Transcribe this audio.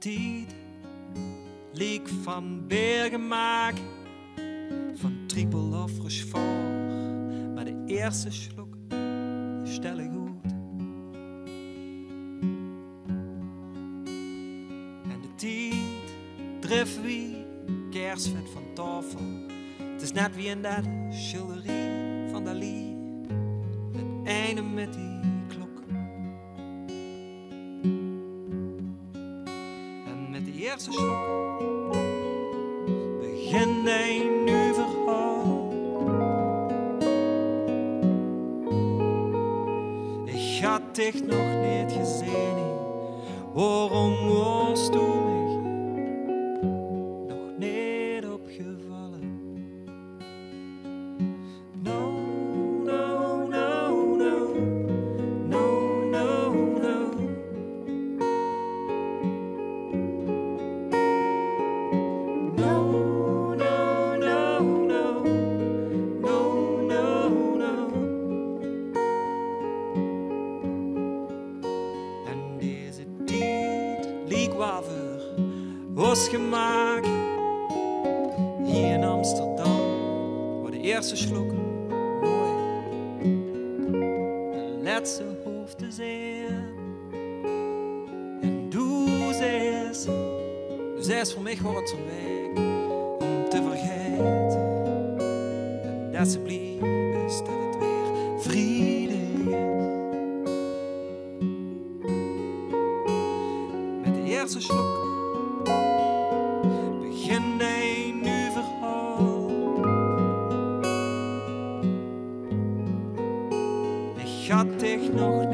tijd leek van bergen maken, van trippel of voor. Maar de eerste slok stel ik goed. En de tijd drif wie kersvet van tafel. Het is net wie in dat schilderie van Dali. Het einde met die eerste slok begint een nieuw verhaal. Ik had dich nog niet gezien. Waarom was waver was gemaakt hier in Amsterdam, waar de eerste slok nooit de laatste te zijn. En doe zes, zes voor mij wordt zo'n week om te vergeten. En dat ze blijven is eerste slok begint een nieuw verhaal. Ik had dich nog